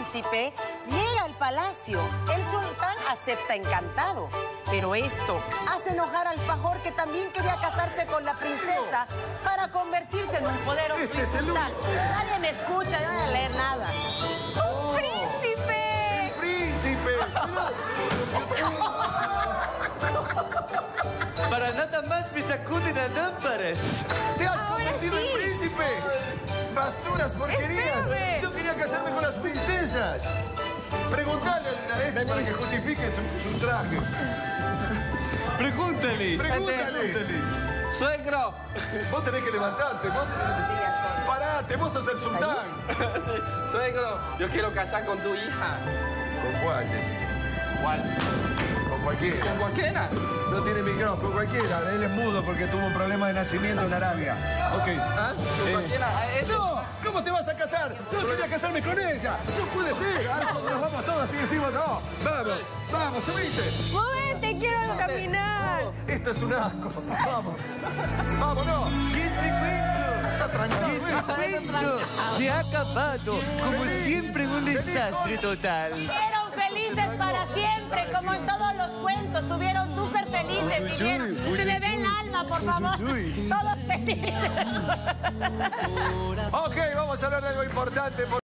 príncipe llega al palacio. El sultán acepta encantado. Pero esto hace enojar al fajor que también quería casarse con la princesa para convertirse en un poderoso Este es el sultán. Nadie me escucha, yo no voy a leer nada. ¡Un príncipe! ¡Príncipe! Para nada más me sacuden las lámparas. ¡Te has convertido en príncipe! ¡Basuras, porquerías! Para que justifique su, su traje. Pregúntales. Pregúntales. Suegro. Vos tenés que levantarte. Vos sos el... Parate, vos sos el sultán. Sí. Suegro, yo quiero casar con tu hija. ¿Con cuál? ¿Cuál? Con cualquiera. ¿Con cualquiera? No tiene micrófono, con cualquiera. Él es mudo porque tuvo un problema de nacimiento en Arabia. Ok. ¿Ah? ¿Con Eh, cualquiera? Ah, este- ¡No! ¿Cómo te vas a casar? Yo quería casarme con ella. No todos y decimos no. Vamos, vamos, subiste. ¡Movete! ¡Quiero caminar! Esto es un asco. Vamos. Vamos, no. Y ese cuento. Está tranquilo. cuento se ha acabado. Como siempre, un desastre total. Fueron felices para siempre, como en todos los cuentos. Subieron súper felices. Vivieron. Se me uy, ve el alma, por favor. Todos felices. Ok, vamos a hablar de algo importante.